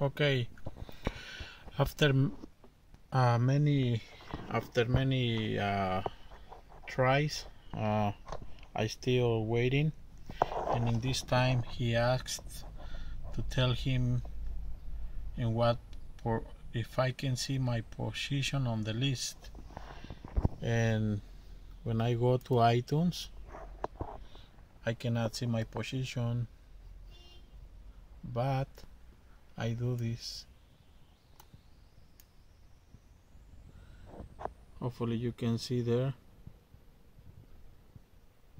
okay after uh, many after many uh, tries uh, I still waiting. And in this time he asked to tell him in what if I can see my position on the list. And when I go to iTunes I cannot see my position. But I do this. Hopefully you can see there.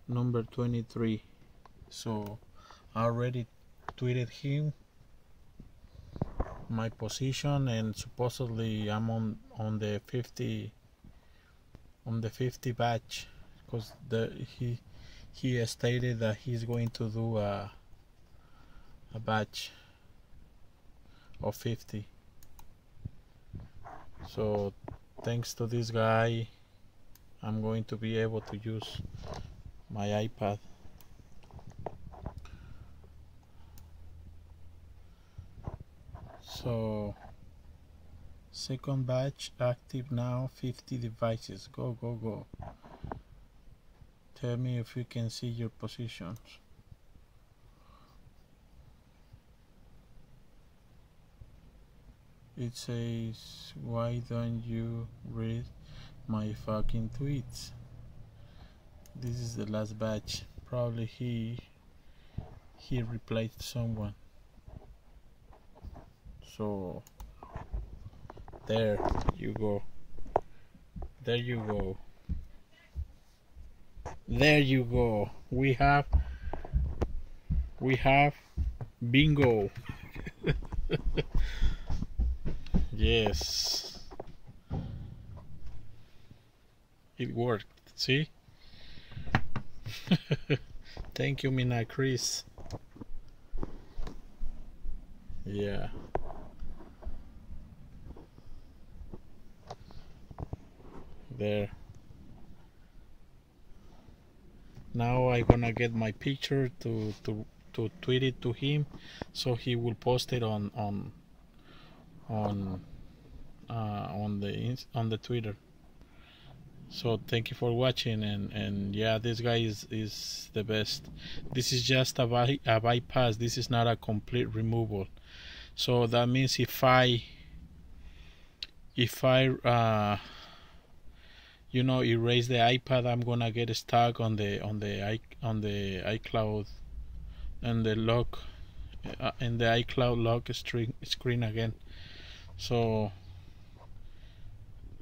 Number 23 so I already tweeted him my position and supposedly I'm on on the 50 on the 50 batch because the he he stated that he's going to do a a batch of 50 so thanks to this guy I'm going to be able to use my iPad. So second batch active now 50 devices. Go go go. Tell me if you can see your positions it says why don't you read my fucking tweets? This is the last batch. Probably he he replied to someone. So there you go. There you go. There you go. We have we have bingo yes. It worked. See? Thank you mina chris. Yeah. There. Now I'm gonna get my picture to to to tweet it to him so he will post it on on on uh, on the on the Twitter. So thank you for watching and and yeah this guy is is the best. This is just a, by, a bypass. This is not a complete removal. So that means if I if I uh, you know erase the iPad I'm gonna get stuck on the on the on the iCloud and the lock uh, the iCloud lock screen screen again so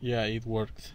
yeah it worked